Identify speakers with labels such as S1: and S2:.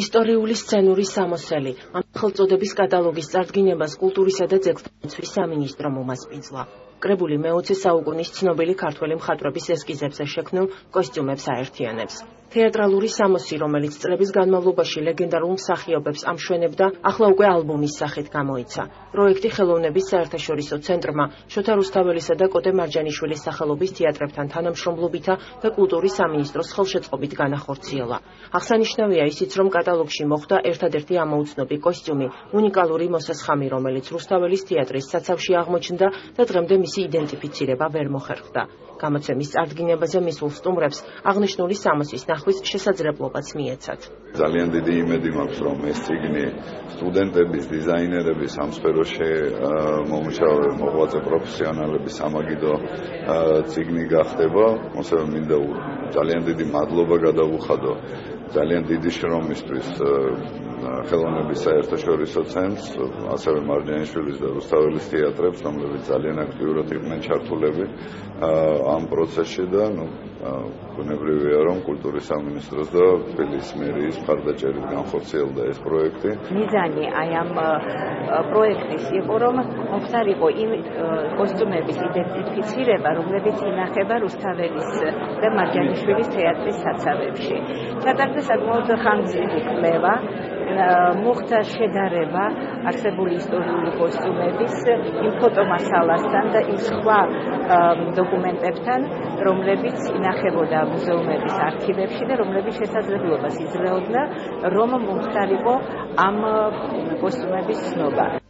S1: ისტორიული სცენური სამოსელი. ამ ხელწოდების კატალოგის წარდგინებას კულტურისა და ძეგლთმცვის სამინისტრო მომასპინძლა. კრებული მე-20 საუკუნის ცნობილი ქართველი მხატვრების ესკიზებზე შექმნილ კოსტიუმებს აერთიანებს თეატრალური სამოსი, რომელიც წლების განმავლობაში ლეგენდარულ მსახიობებს ამშვენებდა, ახლა უკვე ალბომის სახით გამოიცა. პროექტი ხელოვნების საერთაშორისო ცენტრმა შოთა რუსთაველისა და კოტე მარჯანიშვილის სახელობის თეატრებთან თანამშრომლობითა და კულტურის სამინისტროს ხელშეწყობით განახორციელა. აღსანიშნავია ისიც, რომ კატალოგში მოხვდა ერთადერთი ამოუცნობი კოსტიუმი, უნიკალური მოსასხამი, რომელიც რუსთაველის თეატრის საცავში აღმოჩნდა და დღემდე მისი იდენტიფიცირება ვერ მოხერხდა. გამოცემის წარდგინებაზე მისულ სტუმრებს აღნიშნული სამოსის ნახვის შესაძლებლობაც მიეცათ.
S2: ძალიან დიდი იმედი მაქვს, რომ ეს ციგნი სტუდენტების, დიზაინერების ამ სფეროში მომუშავე მოღვაწე პროფესიონალების სამაგიდო ციგნი გახდება. ასევე მინდა ძალიან დიდი მადლობა გადავუხადო ძალიან დიდი შრომისთვის ხელოვნების საერთაშორისო ცენტრს, ასევე მარჯანიშვილის და რუსთაველის თეატრებს, რომლებიც ძალიან აქტიურად იყვნენ ჩართულები ამ პროცესში და ნუ ბუნებრივია რომ კულტურის სამინისტროს და თბილისის მერიის მხარდაჭერით განხორციელდა ეს პროექტი.
S3: მიზანი აი ამ პროექტის იყო რომ მომხდარიყო იმ კოსტუმების იდენტიფიცირება, რომლებიც ინახება რუსთაველის და მარჯანიშვილის თეატრის საცავებში. ჩატარდა საკმაოდ ხანგრძლივი კვლევა მოხდა შედარება არსებული ისტორიული კოსტუმების იმ ფოტომასალასთან და იმ სხვა დოკუმენტებთან, რომლებიც ინახებოდა მუზეუმების არქივებში და რომლებიც შესაძლებლობას იძლეოდა, რომ მომხდარიყო ამ კოსტუმების ცნობა.